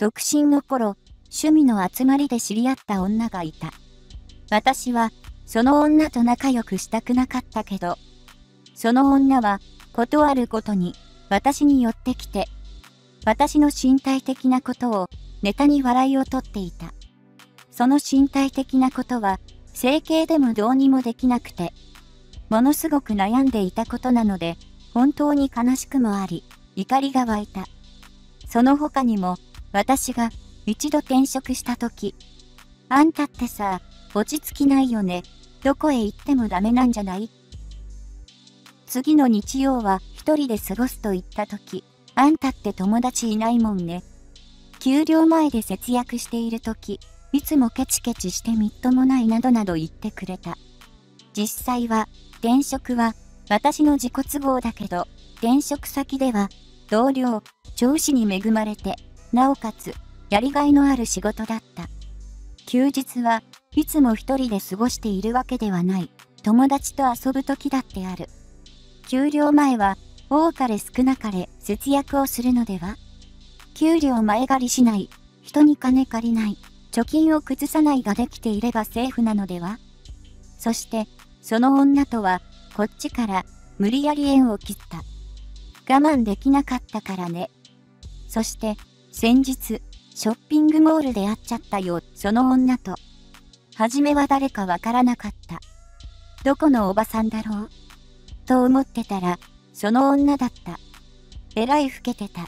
独身の頃、趣味の集まりで知り合った女がいた。私は、その女と仲良くしたくなかったけど、その女は、ことあることに、私に寄ってきて、私の身体的なことを、ネタに笑いをとっていた。その身体的なことは、整形でもどうにもできなくて、ものすごく悩んでいたことなので、本当に悲しくもあり、怒りが湧いた。その他にも、私が一度転職した時、あんたってさ、落ち着きないよね。どこへ行ってもダメなんじゃない？次の日曜は一人で過ごすと言った時、あんたって友達いないもんね。給料前で節約している時、いつもケチケチしてみっともないなどなど言ってくれた。実際は、転職は私の自己都合だけど、転職先では同僚、上司に恵まれて、なおかつ、やりがいのある仕事だった。休日はいつも一人で過ごしているわけではない。友達と遊ぶ時だってある。給料前は多かれ少なかれ節約をするのでは給料前借りしない。人に金借りない。貯金を崩さないができていればセーフなのではそして、その女とは、こっちから無理やり縁を切った。我慢できなかったからね。そして、先日、ショッピングモールで会っちゃったよ、その女と。はじめは誰かわからなかった。どこのおばさんだろう？と思ってたら、その女だった。えらい老けてた。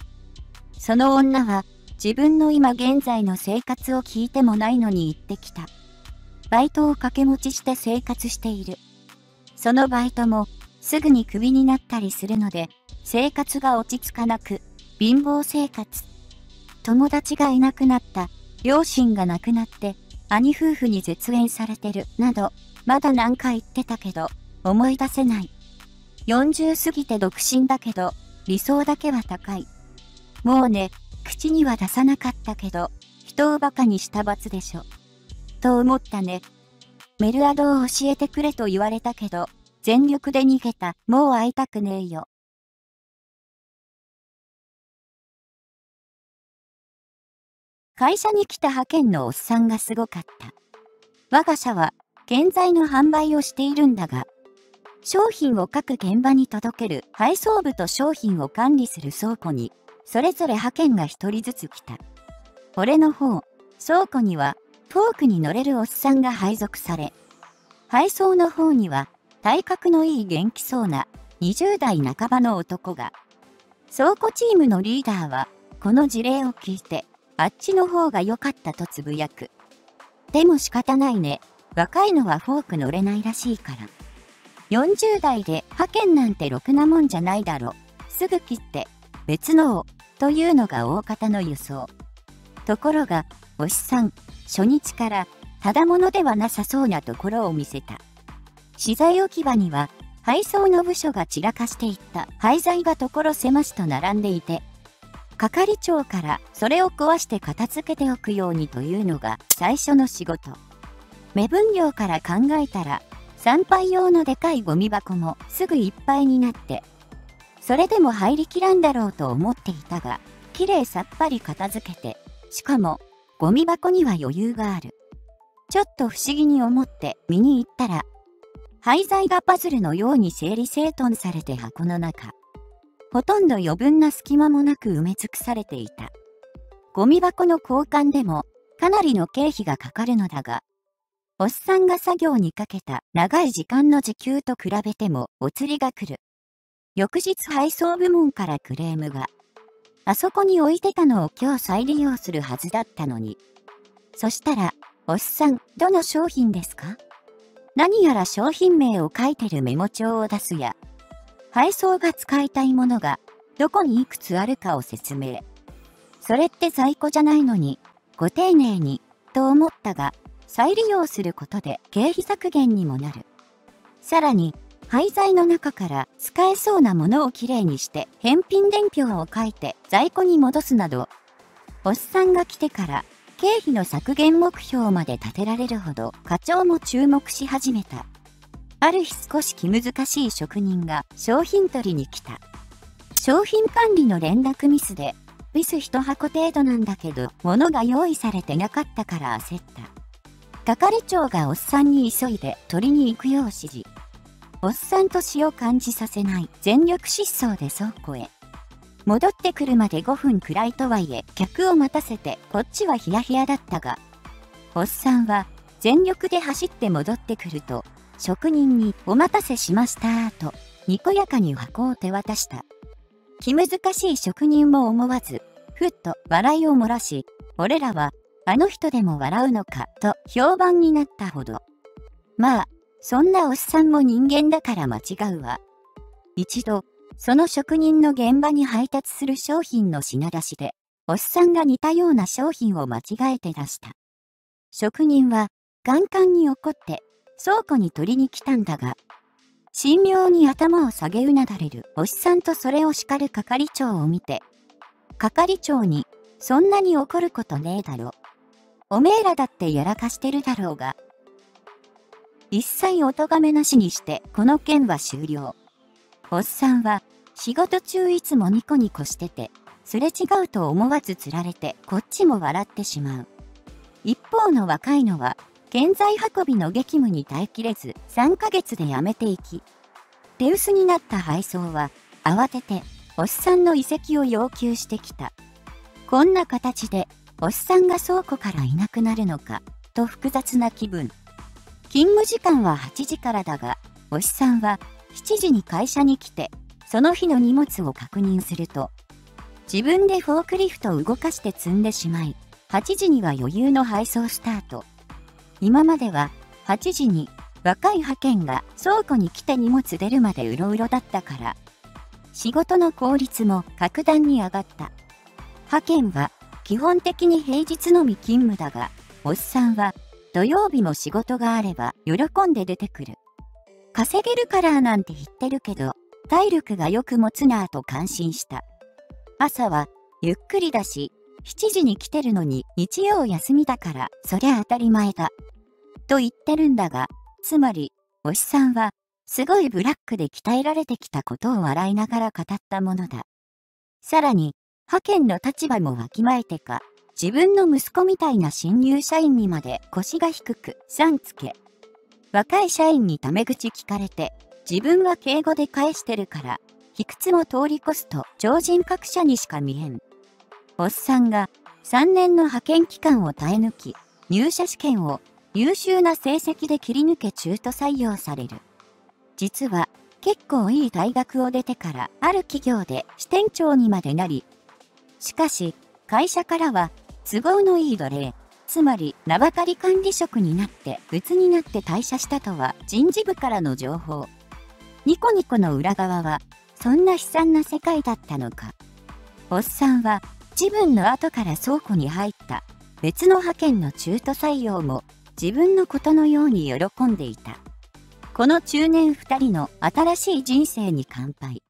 その女は、自分の今現在の生活を聞いてもないのに言ってきた。バイトを掛け持ちして生活している。そのバイトも、すぐにクビになったりするので、生活が落ち着かなく、貧乏生活。友達がいなくなった、両親が亡くなって、兄夫婦に絶縁されてる、など、まだ何回言ってたけど、思い出せない。40過ぎて独身だけど、理想だけは高い。もうね、口には出さなかったけど、人を馬鹿にした罰でしょ。と思ったね。メルアドを教えてくれと言われたけど、全力で逃げた。もう会いたくねえよ。会社に来た派遣のおっさんがすごかった。我が社は、建材の販売をしているんだが、商品を各現場に届ける配送部と商品を管理する倉庫に、それぞれ派遣が一人ずつ来た。俺の方、倉庫には、フォークに乗れるおっさんが配属され、配送の方には、体格のいい元気そうな20代半ばの男が、倉庫チームのリーダーは、この事例を聞いて、あっちの方が良かったとつぶやく。でも仕方ないね。若いのはフォーク乗れないらしいから。40代で派遣なんてろくなもんじゃないだろ。すぐ切って、別のを、というのが大方の輸送。ところが、おしさん、初日から、ただものではなさそうなところを見せた。資材置き場には、配送の部署が散らかしていった廃材が所狭しと並んでいて、係長からそれを壊して片付けておくようにというのが最初の仕事。目分量から考えたら、参拝用のでかいゴミ箱もすぐいっぱいになって、それでも入りきらんだろうと思っていたが、きれいさっぱり片付けて、しかも、ゴミ箱には余裕がある。ちょっと不思議に思って見に行ったら、廃材がパズルのように整理整頓されて箱の中。ほとんど余分な隙間もなく埋め尽くされていた。ゴミ箱の交換でもかなりの経費がかかるのだが、おっさんが作業にかけた長い時間の時給と比べてもお釣りが来る。翌日配送部門からクレームが。あそこに置いてたのを今日再利用するはずだったのに。そしたら、おっさん、どの商品ですか？何やら商品名を書いてるメモ帳を出すや、配送が使いたいものがどこにいくつあるかを説明。それって在庫じゃないのに、ご丁寧に、と思ったが、再利用することで経費削減にもなる。さらに、廃材の中から使えそうなものをきれいにして返品伝票を書いて在庫に戻すなど、おっさんが来てから経費の削減目標まで立てられるほど課長も注目し始めた。ある日少し気難しい職人が商品取りに来た。商品管理の連絡ミスで、ビス1箱程度なんだけど、物が用意されてなかったから焦った。係長がおっさんに急いで取りに行くよう指示。おっさんと死を感じさせない全力疾走で倉庫へ。戻ってくるまで5分くらいとはいえ、客を待たせてこっちはヒヤヒヤだったが、おっさんは全力で走って戻ってくると、職人にお待たせしましたと、にこやかに箱を手渡した。気難しい職人も思わず、ふっと笑いを漏らし、俺らはあの人でも笑うのかと評判になったほど。まあ、そんなおっさんも人間だから間違うわ。一度、その職人の現場に配達する商品の品出しで、おっさんが似たような商品を間違えて出した。職人は、ガンガンに怒って倉庫に取りに来たんだが、神妙に頭を下げうなだれるおっさんとそれを叱る係長を見て、係長に、そんなに怒ることねえだろ。おめえらだってやらかしてるだろうが。一切お咎めなしにしてこの件は終了。おっさんは仕事中いつもニコニコしてて、すれ違うと思わず釣られてこっちも笑ってしまう。一方の若いのは建材運びの激務に耐えきれず3ヶ月で辞めていき、手薄になった配送は慌てておっさんの移籍を要求してきた。こんな形でおっさんが倉庫からいなくなるのかと複雑な気分。勤務時間は8時からだが、おっさんは7時に会社に来て、その日の荷物を確認すると、自分でフォークリフトを動かして積んでしまい、8時には余裕の配送スタート。今までは8時に若い派遣が倉庫に来て荷物出るまでうろうろだったから、仕事の効率も格段に上がった。派遣は基本的に平日のみ勤務だが、おっさんは土曜日も仕事があれば喜んで出てくる。稼げるからなんて言ってるけど、体力がよく持つなぁと感心した。朝はゆっくりだし、7時に来てるのに日曜休みだからそりゃ当たり前だ。と言ってるんだが、つまり、おしさんは、すごいブラックで鍛えられてきたことを笑いながら語ったものだ。さらに、派遣の立場もわきまえてか、自分の息子みたいな新入社員にまで腰が低く、さんつけ。若い社員にタメ口聞かれて、自分は敬語で返してるから、卑屈も通り越すと超人格者にしか見えん。おっさんが3年の派遣期間を耐え抜き、入社試験を優秀な成績で切り抜け中途採用される。実は結構いい大学を出てからある企業で支店長にまでなり、しかし会社からは都合のいい奴隷、つまり名ばかり管理職になって鬱になって退社したとは人事部からの情報。ニコニコの裏側はそんな悲惨な世界だったのか。おっさんは自分の後から倉庫に入った別の派遣の中途採用も自分のことのように喜んでいた。この中年二人の新しい人生に乾杯。